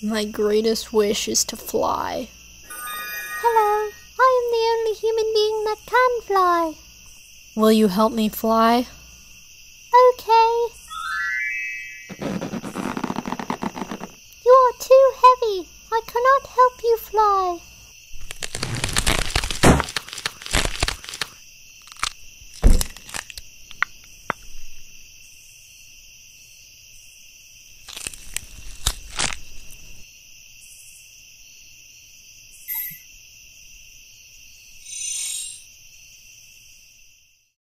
My greatest wish is to fly. Hello, I am the only human being that can fly. Will you help me fly? Okay. You are too heavy. I cannot help you fly.